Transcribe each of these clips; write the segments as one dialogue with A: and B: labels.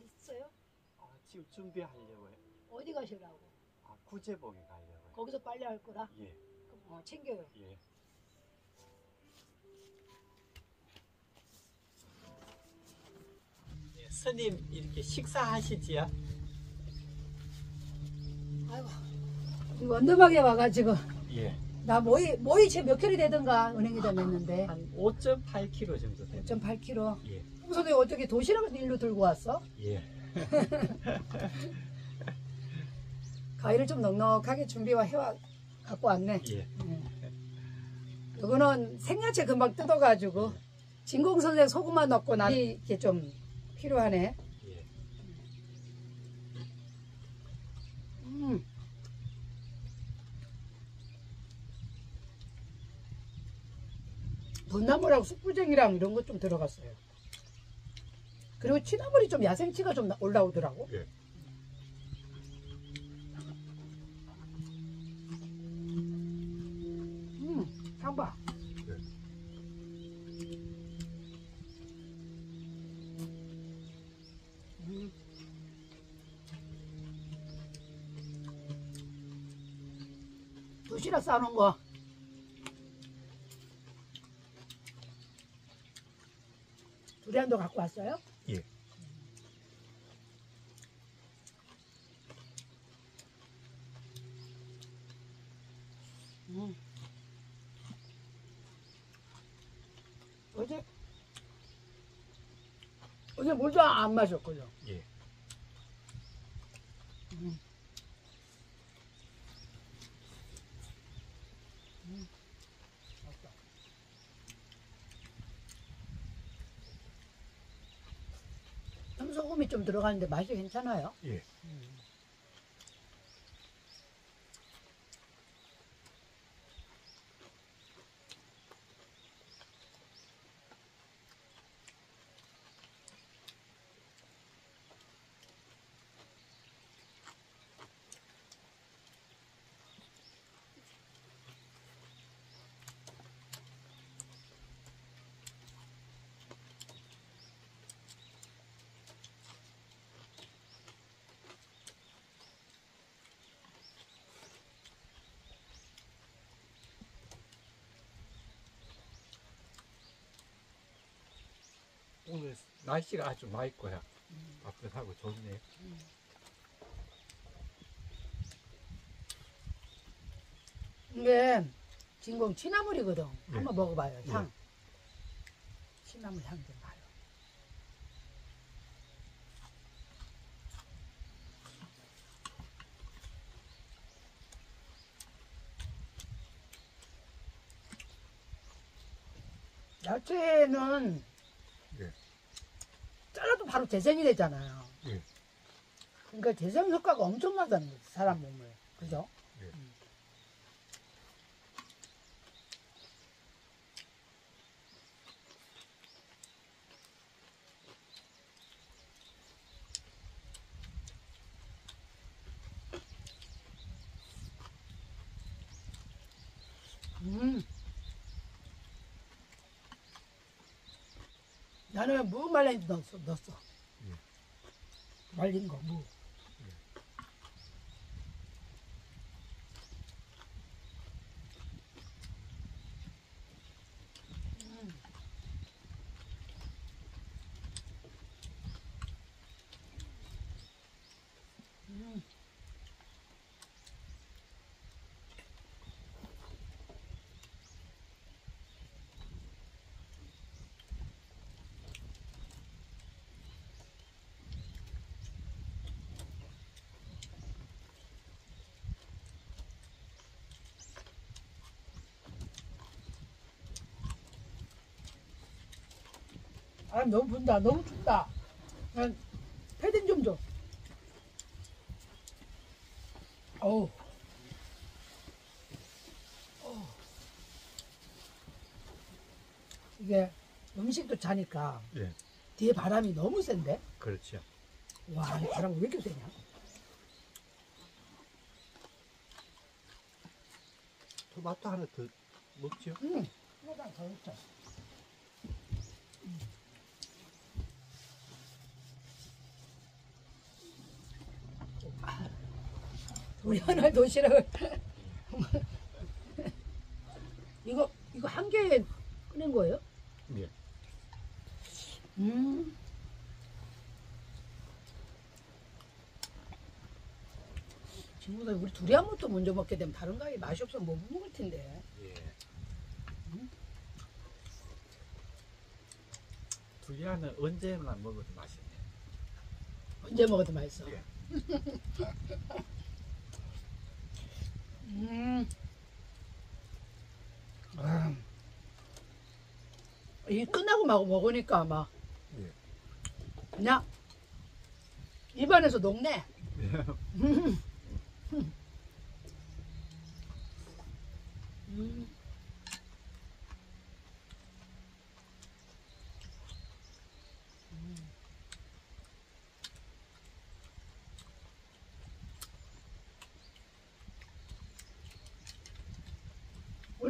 A: 됐어요?
B: 아, 지금 준비하려고요.
A: 어디 가시려고?
B: 아, 구제복에 가려고요.
A: 거기서 빨리 할 거라?
B: 예,
A: 그럼 어, 챙겨요.
B: 예. 예, 스님 이렇게 식사하시지요?
A: 아이고. 이 원더박에 와가지고
B: 예.
A: 나 모이 모이채 몇 킬로 되던가 은행에 다녔는데
B: 한 5.8kg 정도 됩니다.
A: 5.8kg.
B: 예,
A: 평소에 어떻게 도시락을 일로 들고 왔어?
B: 예.
A: 가위를 좀 넉넉하게 준비와 해와 갖고 왔네.
B: 예.
A: 이거는 생야채 금방 뜯어가지고 진공 선생 소금만 넣고 나 이게 좀 필요하네.
B: 예.
A: 음. 돈나물하고 숯불쟁이랑 이런 거좀 들어갔어요. 그리고 취나물이 좀 야생치가 좀 올라오더라고.
B: 예.
A: 음, 향봐.
B: 네.
A: 음. 도시락 싸놓은 거. 두리안 도 갖고 왔어요?
B: 예.
A: 음. 어제 어제 물도 안 마셨거든.
B: 예.
A: 음. 음. 맛있다. 소금이 좀 들어가는데 맛이 괜찮아요.
B: 예. 오늘 날씨가 아주 맑고요. 따뜻하고 좋네요.
A: 이게 진공 취나물이거든.
B: 네.
A: 한번 먹어봐요. 향.
B: 네.
A: 취나물 향좀 나요. 야채는
B: 네.
A: 잘라도 바로 재생이 되잖아요.
B: 예.
A: 그러니까 재생 효과가 엄청나다는 거지, 사람 몸에. 그죠?
B: 예.
A: 음. 음. 나는 무 말린 넣었어, 넣었어. 말린 거, 무. 음. 음. 아 너무 분다 너무 춥다 난 패딩 좀 줘 어우 어우. 이게 음식도 차니까
B: 예.
A: 뒤에 바람이 너무 센데
B: 그렇죠.
A: 와 이 바람 왜 이렇게 세냐
B: 토마토 하나 더 먹죠?
A: 응 하나당 더 넣자 우리 하나 도시락을 이거 이거 한 개에 꺼낸 거예요?
C: 예.
A: 음. 친구들 우리 둘이 한 번도 먼저 먹게 되면 다른 가게 맛이 없으면 못 먹을 텐데.
C: 예. 두리안은 언제나 먹어도 맛있네.
A: 언제 먹어도 맛있어.
C: 예.
A: 음. 아. 이 끝나고 막 먹으니까 막
C: 예.
A: 그냥 입안에서 녹네.
C: 예.
A: 음. 음.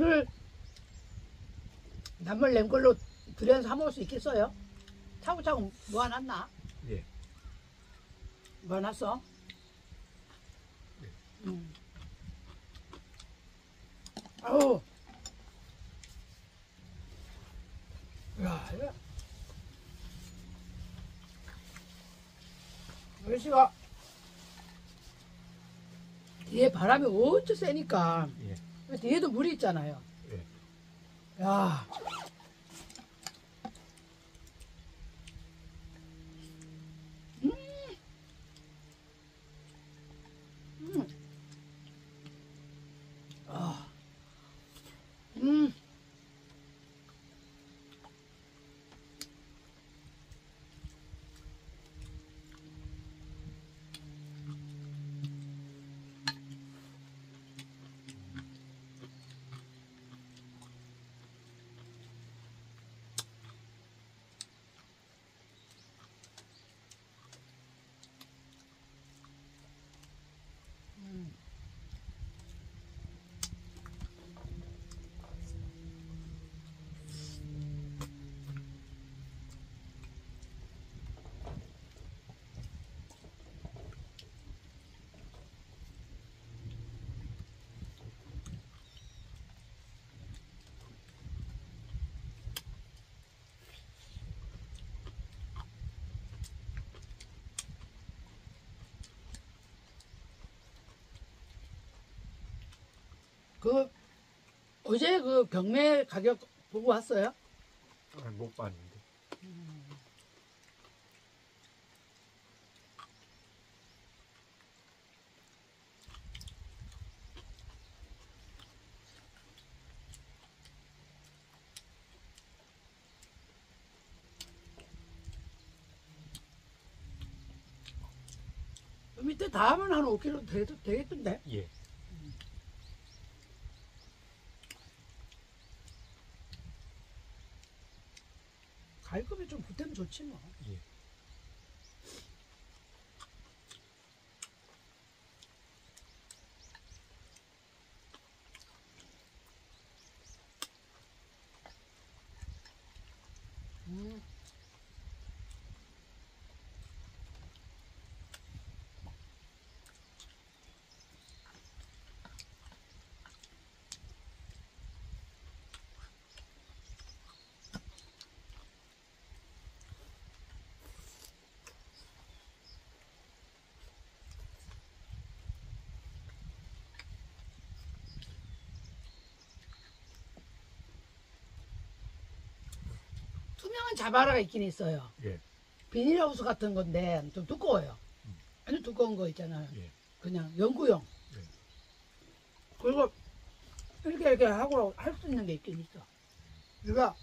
A: 오늘 남물 냉걸로 들여서 사 먹을 수 있겠어요? 차고차고 모아놨나?
C: 예.
A: 모아놨어?
C: 네.
A: 음. 아우. 야, 이거. 날씨가 뒤에 바람이 어째 세니까
C: 예.
A: 뒤에도 물이 있잖아요.
C: 예.
A: 야. 음. 음. 아. 음. 그 어제 그 경매 가격 보고 왔어요?
C: 아, 못 봤는데.
A: 그 밑에 다 하면 한 5kg 되, 되겠던데?
C: 예.
A: 가격이 좀 붙으 투명한 자바라가 있긴 있어요.
C: 예.
A: 비닐하우스 같은 건데 좀 두꺼워요.
C: 음.
A: 아주 두꺼운 거 있잖아요.
C: 예.
A: 그냥 연구용.
C: 네.
A: 그리고 이렇게 이렇게 하고 할 수 있는 게 있긴 있어. 그러니까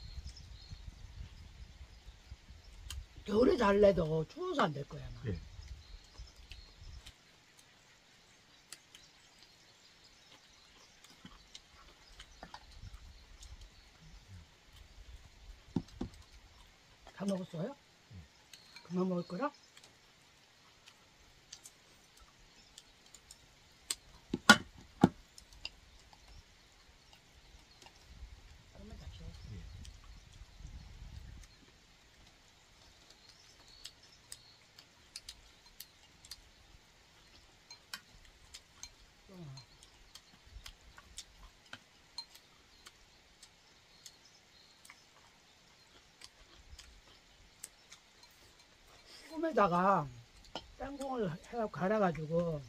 A: 겨울에 잘 내도 추워서 안 될 거야. 아마.
C: 예.
A: 먹었어요? 그만 먹을 거라? 그러면 다 치워. 콩에다가 땅콩을 해 갈아가지고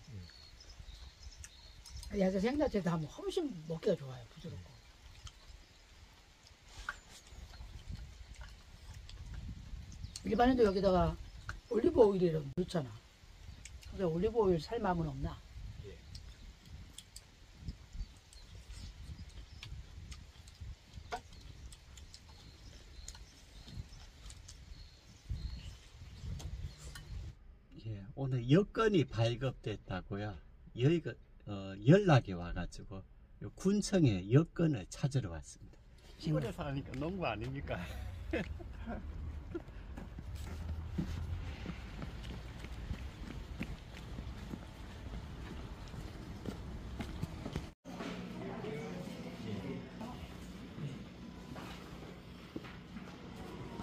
A: 야채 생야채도 하면 훨씬 먹기가 좋아요. 부드럽고. 일반인도 여기다가 올리브 오일을 넣잖아. 근데 올리브 오일 살 마음은 없나?
C: 예.
B: 예, 오늘 여건이 발급됐다고요. 여기가 어, 연락이 와가지고 요 군청에 여건을 찾으러 왔습니다. 시골에 사니까 농부 아닙니까?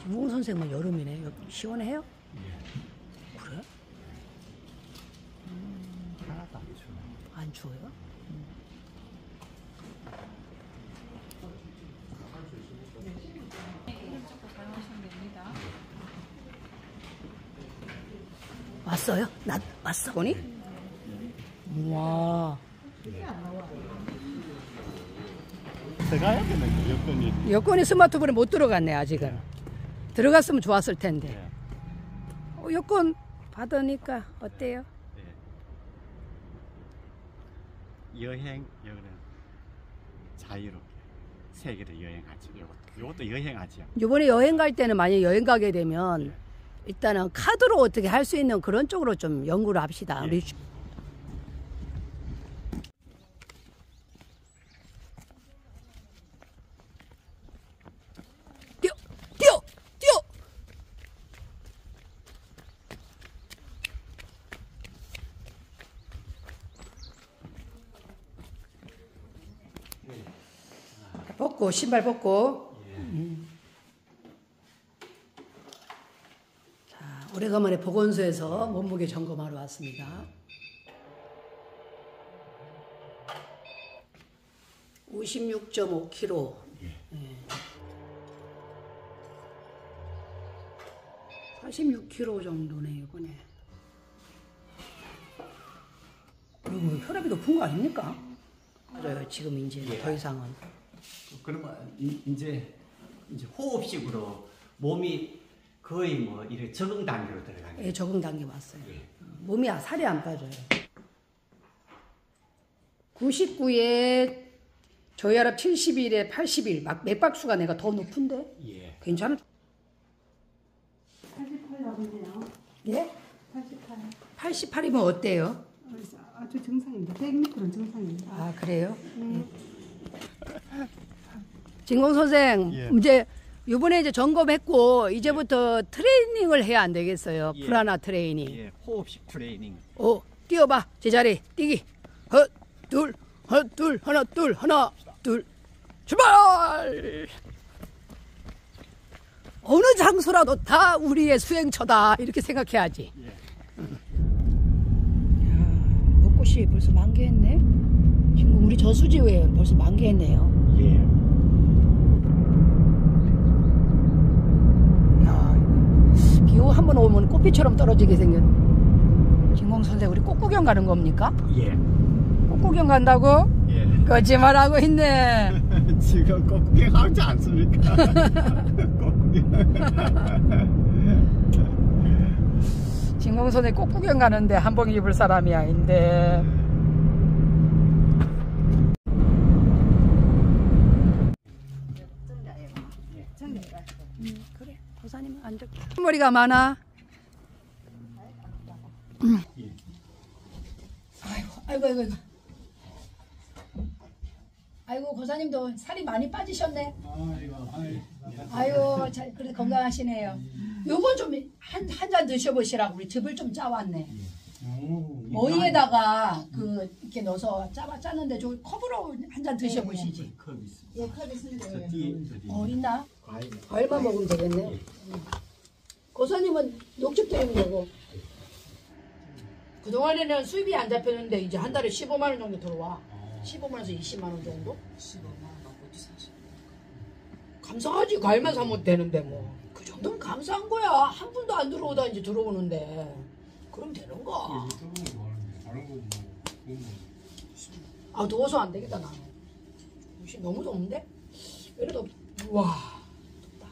A: 김웅 선생은 여름이네. 여기 시원해요? 그래?
B: 하나도 안 추워.
A: 안 추워요? 왔어요? 나 왔어 보니? 와
B: 들어가야겠네, 여건이.
A: 여권이 스마트폰에 못 들어갔네 아직은 들어갔으면 좋았을 텐데
B: 예,
A: 어, 여권 받으니까 어때요?
B: 예. 여행 여기는 자유롭게 세계를 여행하죠. 요것도 요것도 여행하죠.
A: 이번에 여행 갈 때는 만약 여행 가게 되면 일단은 카드로 어떻게 할 수 있는 그런 쪽으로 좀 연구를 합시다.
B: 예.
A: 우리 뛰어, 뛰어, 뛰어. 벗고 신발 벗고. 음. 자, 오래간만에 보건소에서 몸무게 점검하러 왔습니다. 56.5kg. 예. 46kg 정도네 이번에. 그리고 혈압이 높은 거 아닙니까? 맞아요. 지금 이제 더 이상은.
B: 그러면 이- 이제 이제 호흡식으로 몸이 거의 뭐 이렇게 적응 단계로 들어가는
A: 예, 적응 단계 왔어요.
B: 예.
A: 몸이 아- 살이 안 빠져요. 99에 저혈압 71에 81, 막 맥박수가 내가 더 높은데
B: 예.
A: 괜찮아?
D: 88라고요.
A: 예?
D: 88.
A: 88이면 어때요?
D: 아주 정상입니다. 100m는 정상입니다.
A: 아 그래요? 진공 선생
B: 예.
A: 이제 이번에 이제 점검했고 이제부터 트레이닝을 해야 안 되겠어요?
B: 예.
A: 프라나 트레이닝.
B: 예, 호흡식 트레이닝.
A: 오, 뛰어봐. 제자리. 뛰기. 헛, 둘, 헛, 둘, 하나, 둘, 하나, 둘. 출발! 어느 장소라도 다 우리의 수행처다. 이렇게 생각해야지.
B: 예.
A: 야, 벚꽃이 벌써 만개했네. 지금 우리 저수지에 벌써 만개했네요.
B: 예.
A: 야, 비오 한 번 오면 꽃비처럼 떨어지게 생겼. 진공 선생, 우리 꽃 구경 가는 겁니까?
B: 예.
A: 꽃 구경 간다고?
B: 예.
A: 거짓말하고 있네.
B: 지금 꽃구경 하지 않습니까? 꽃구경.
A: 진공선에 꽃 구경 가는데 한복 입을 사람이 아닌데. 음, 그래. 고사님은 안 적. 머리가 많아. 음. 아이고, 아이고, 아이고, 아이고. 아이고, 고사님도 살이 많이 빠지셨네. 아이고, 잘, 그래 건강하시네요. 요거 좀 한 한 잔 드셔보시라고 우리 즙을 좀 짜왔네. 어이에다가 그 이렇게 넣어서 짜 짰는데 저 컵으로 한 잔 드셔보시지.
B: 컵 있습니다.
D: 예, 컵 있으면
B: 저
D: 돼요.
B: 어
A: 있나?
C: 과일
A: 과일만 먹으면 되겠네. 고사님은 녹즙 드리는 거고. 그동안에는 수입이 안 잡혔는데 이제 한 달에 15만 원 정도 들어와. 15만 원에서 20만 원 정도? 15만 원 어디 사시? 감사하지 과일만 사면 되는데 뭐 그 정도면 감사한 거야 한 분도 안 들어오다 이제 들어오는데 그럼 되는 거.
C: 유튜브는 뭐 하는데 다른 거뭐
A: 아 더워서 안 되겠다 나는. 혹시 너무 더운데? 그래도 와 덥다.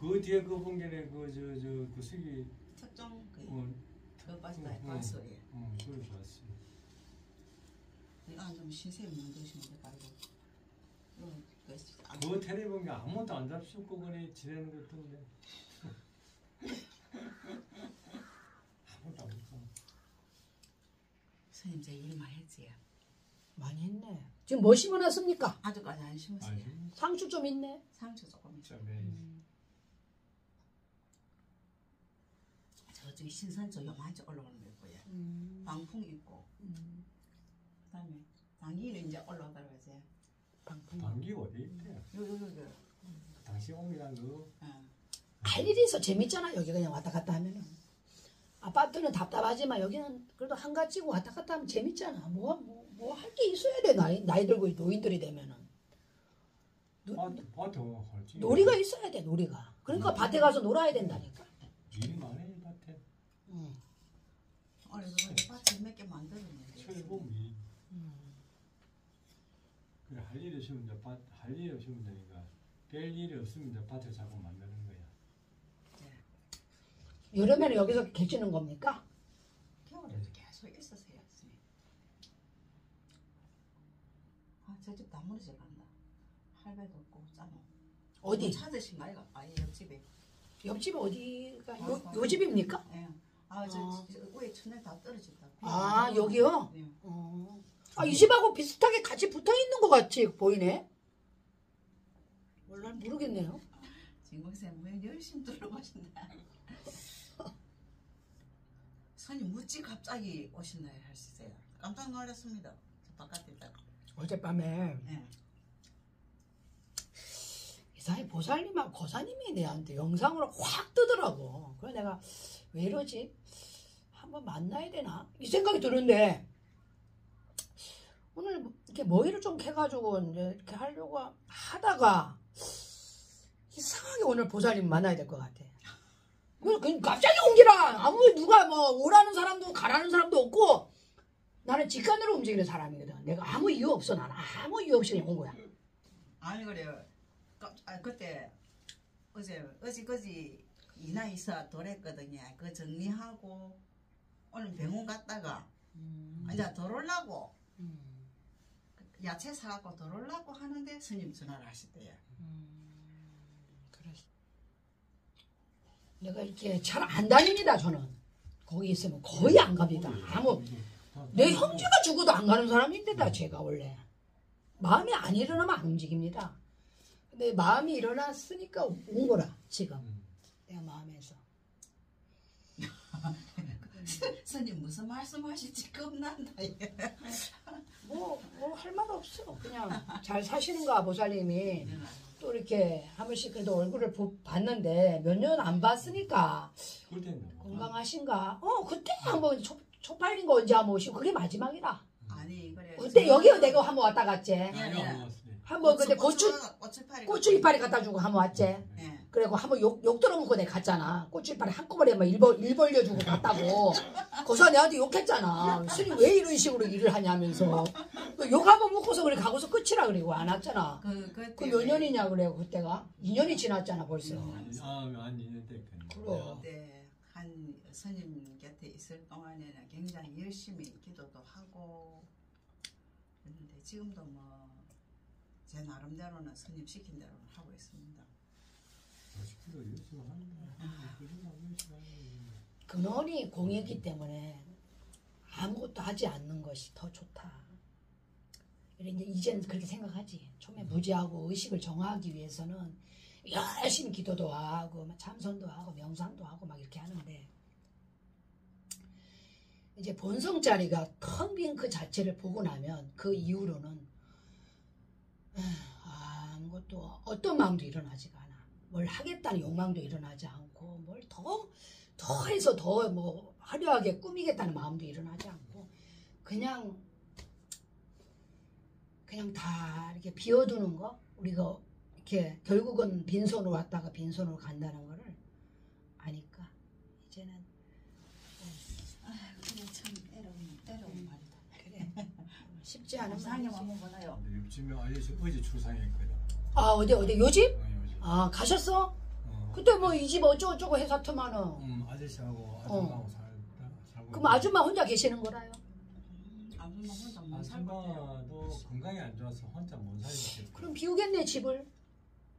C: 그 뒤에 그 본게에 그저 저그 색이
E: 특정 그
C: 어,
E: 예.
C: 어 그걸 봤어.
E: 이거 좀 신세 있는 것인데 말고 이거 그 안-
C: 그 테레비 본게 아무도 안 잡수고 그냥 지내는 것 같은데. 아무도 안 잡수.
E: 스님 제 일만 했지
A: 많이 했네. 지금 뭐 심어놨습니까?
E: 아직까지 안 심었어요
C: 아니
A: 상추 좀 있네.
E: 상추 조금 있죠
C: 진짜 매
E: 저쪽에 신선조 요만치 올라오는 거 있고요 방풍 있고. 그다음에 당기는 이제 올라오더라고요 이제.
A: 방풍.
C: 단기 어디 있대?
E: 요 요 요 요.
C: 당시 옴이란 거
E: 어.
A: 할 일이 있어. 재밌잖아. 여기 그냥 왔다 갔다 하면은. 아파트는 답답하지만 여기는 그래도 한가지고 왔다 갔다 하면 재밌잖아. 뭐뭐할게 있어야 돼 나이 나이 들고 노인들이 되면은. 노,
C: 밭 밭에 할지.
A: 놀이가 있어야 돼 놀이가. 그러니까 밭에 가서 놀아야 된다니까.
C: 이 밭에.
A: 응.
E: 오늘 그거 밭을 몇개 만들었는데
C: 최고 미. 그래 할 일이 없으면 이제 밭 할 일이 없으면 되니까 별 일이 없으면 이제 밭을 자꾸 만드는 거야.
A: 여름에는 여기서 개치는 겁니까?
E: 겨울에도 계속 있었어요 스님 아저 집다 무너져 간다 할배도 없고 짜노
A: 어디
E: 찾으신 가이가 아예 옆집에
A: 옆집 어디가 요, 요 집입니까?
E: 예. 아, 저,
A: 아.
E: 저 위에 천에 다 떨어진다.
A: 아, 여기요?
E: 네.
A: 어. 아 이 집하고 비슷하게 같이 붙어 있는 것 같이 보이네 몰라 모르겠네요
E: 진공쌤 왜 열심히 들어보신다. 손님 무지 갑자기 오신다 하시세요. 깜짝 놀랐습니다. 저 바깥에 있다가.
A: 어젯밤에
E: 예.
A: 이사회 보살님하고 거사님이 내한테 영상으로 확 뜨더라고. 그래 내가 왜 이러지? 한번 만나야 되나? 이 생각이 드는데 오늘 이렇게 머리를 좀 캐가지고 이제 이렇게 하려고 하다가 이상하게 오늘 보살님 만나야 될 것 같아. 그냥 갑자기 옮기라. 아무 누가 뭐 오라는 사람도 가라는 사람도 없고 나는 직관으로 움직이는 사람이거든. 내가 아무 이유 없어 나는 아무 이유 없이 그냥 온 거야.
E: 아니 그래요. 깜- 아, 그때 어제 어제 그지 이 나 이사 돌했거든요. 그 정리하고 오늘 병원 갔다가 이제 돌아오려고 야채 사갖고 돌아오려고 하는데 스님 전화를 하시대요.
A: 그래서 내가 이렇게 잘 안 다닙니다 저는. 거기 있으면 거의 안 갑니다. 아무 내 형제가 죽어도 안 가는 사람인데다 제가 원래. 마음이 안 일어나면 안 움직입니다. 근데 마음이 일어났으니까 온 거라 지금
C: 음.
A: 내가 마음에서
E: 스님 무슨 말씀하실지 겁난다.
A: 뭐 뭐 할 말 없어 그냥 잘 사시는가 보살님이 또 이렇게 한 번씩 그래도 얼굴을 보- 봤는데 몇 년 안 봤으니까
C: 그때는
A: 건강하신가? 어 그때 한번 초, 초팔린 거 언제 한번 오시고 그게 마지막이라.
E: 아니 그래.
A: 그때 여기 내가 한번 왔다 갔지.
C: 아니 안 먹었어요.
A: 한번 그때 고추
E: 고추
A: 이파리 갖다 주고 한번 왔지.
E: 예.
A: 그리고 한번 욕, 욕 들어먹고 내가 갔잖아. 이파리 한꺼번에 막 일 벌, 일 벌려주고 갔다고. 거기서 내한테 욕했잖아. 스님 왜 이런 식으로 일을 하냐면서. 그욕 한번 먹고서 그래 가고서 끝이라 그리고 안 왔잖아.
E: 그 그때
A: 그몇 년이냐 그래요 그때가. 2년이 지났잖아 벌써.
C: 아한 2년 됐겠네.
A: 그래.
E: 그때 한 스님 곁에 있을 동안에는 굉장히 열심히 기도도 하고 그랬는데 지금도 뭐 제 나름대로는 스님 시킨 대로는 하고 있습니다.
A: 근원이 공이기 때문에 아무것도 하지 않는 것이 더 좋다. 이제 이제는 그렇게 생각하지. 처음에 무지하고 의식을 정하기 위해서는 열심히 기도도 하고 막 참선도 하고 명상도 하고 막 이렇게 하는데 이제 본성 자리가 텅 빈 그 자체를 보고 나면 그 이후로는 에휴, 아무것도 어떤 마음도 일어나지가 않아. 뭘 하겠다는 욕망도 일어나지 않고 뭘 더 더 해서 더 뭐 화려하게 꾸미겠다는 마음도 일어나지 않고 그냥 그냥 다 이렇게 비워두는 거 우리가 이렇게 결국은 빈손으로 왔다가 빈손으로 간다는 거를 아니까 이제는
E: 그냥 참 애로운 애로운 말이다.
A: 그래 쉽지 않은
E: 보나요?
C: 근데 요즘에 아저씨 어제 출산했거든.
A: 아 어디 어디 요 집?
C: 어.
A: 아 가셨어?
C: 어,
A: 그때 뭐 이 집 어쩌고저쩌고 해서 터마는
C: 음, 아저씨하고 아줌마하고 살다 살고.
A: 그럼 아줌마 혼자 계시는 거라요?
E: 아줌마 혼자 못살것 같아요.
C: 아줌마도 건강이 안 좋아서 혼자 못 살겠어.
A: 그럼 비우겠네 집을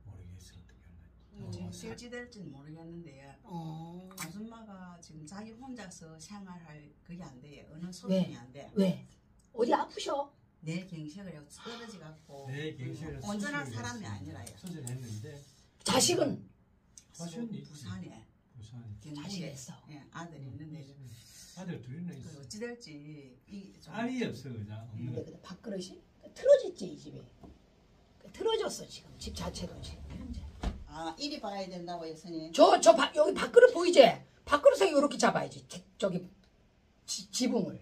C: 모르겠어 어떻게 할지.
E: 음,
C: 어,
E: 될지 될지는 모르겠는데
A: 어...
E: 아줌마가 지금 자기 혼자서 생활할 그게 안 돼. 어느 소통이 안 돼.
A: 왜? 어디 아프셔?
E: 내일 경색을 하고 떨어지 갖고
C: 내 갱신을
E: 온전한
C: 수술을
E: 사람이
C: 했어요.
E: 아니라요.
C: 수술했는데
A: 자식은
C: 자식은.
E: 부산에
C: 부산.
A: 자식이
E: 경북에
A: 있어.
E: 예, 아들이 있는데
C: 아들 둘이나
E: 그
C: 있어.
E: 어찌 될지 이좀
C: 딸이 없어 그냥.
A: 근데
C: 없는.
A: 그 밥그릇이 틀어졌지 이 집에 틀어졌어 지금 집 자체도 지금 현재
E: 아 이리 봐야 된다고 예선이.
A: 저, 저, 밥- 여기 밥그릇 보이지? 밥그릇에 이렇게 잡아야지. 지- 저기, 지, 지붕을.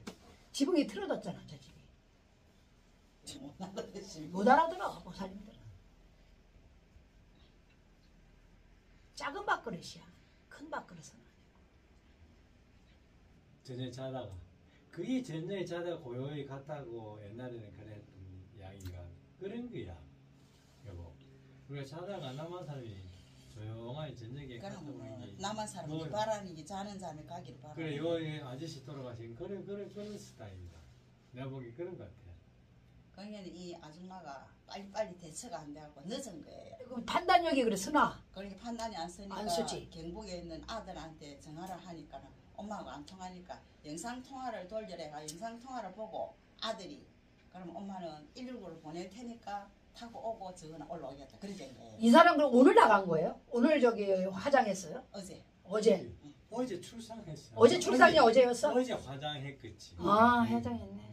A: 지붕이 틀어졌잖아, 저 집이. 못 알아들어, 보살님들은. 작은 밥그릇이야. 큰 밥그릇은.
C: 저녁에 자다가 그게 저녁에 자다가 고요히 갔다고 옛날에는 그랬던 이야기가 그런 거야 여보 우리가 자다가 남한 사람이 조용하게 저녁에 갔다
E: 그럼 뭐
C: 오는 게
E: 남한 사람이
C: 뭐,
E: 바라는 자는 잠에 가기를 바라.
C: 그래 요 예, 아저씨 돌아가신 그런 그런 그런 스타일이다 내가 보기 그런 것 같아
E: 그러니까 이 아줌마가 빨리빨리 대처가 안 돼갖고 늦은 거예요.
A: 그럼 판단력이 그래, 쓰나?
E: 그렇게 판단이 안 쓰니까
A: 안 쓰지.
E: 경북에 있는 아들한테 전화를 하니까 엄마하고 안 통하니까 영상 통화를 돌려래가 영상 통화를 보고 아들이 그럼 엄마는 119를 보낼 테니까 타고 오고 저거는 올라오겠다. 그렇게 된 거예요.
A: 이 사람 그럼 오늘 나간 거예요? 오늘 저기 화장했어요?
E: 어제
A: 어제.
C: 어제 출산했어
A: 어제 출산이 어제였어?
C: 어제 화장했겠지
A: 아, 화장했네.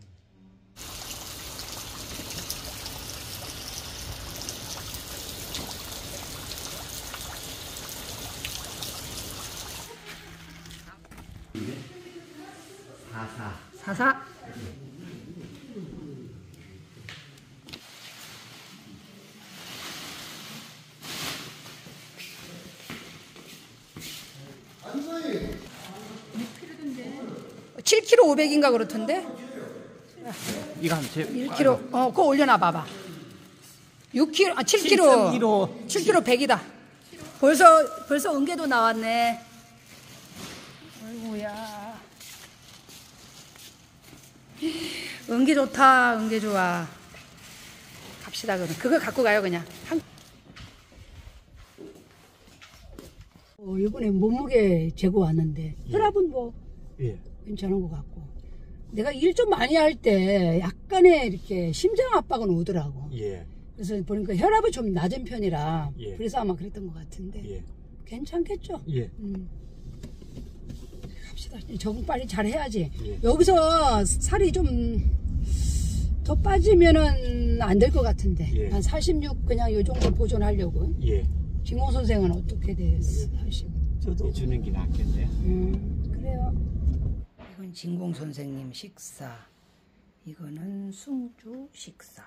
B: 사사.
A: 사사. 칠 7kg 500인가 그렇던데?
B: 이거 한번 제
A: 1kg, 어, 그거 올려놔 봐봐. 6kg, 아, 7kg.
B: 7.15.
A: 7kg 100이다. 벌써, 벌써 은개도 나왔네. 아이고야. 은개 좋다, 은개 좋아. 갑시다, 그럼. 그거 갖고 가요, 그냥. 한... 어, 이번에 몸무게 재고 왔는데, 혈압은 뭐,
B: 예.
A: 괜찮은 것 같고. 내가 일 좀 많이 할 때 약간의 이렇게 심장 압박은 오더라고.
B: 예.
A: 그래서 보니까 혈압이 좀 낮은 편이라
B: 예.
A: 그래서 아마 그랬던 것 같은데
B: 예.
A: 괜찮겠죠?
B: 예.
A: 음. 적응 빨리 잘 해야지.
B: 예.
A: 여기서 살이 좀 더 빠지면은 안 될 것 같은데
B: 예.
A: 한 46 그냥 요 정도 보존하려고.
B: 예.
A: 김호 선생은 어떻게 됐어? 40.
B: 저도 주는 게 낫겠네요.
A: 음, 그래요. 이건 진공 선생님 식사. 이거는 숭주 식사.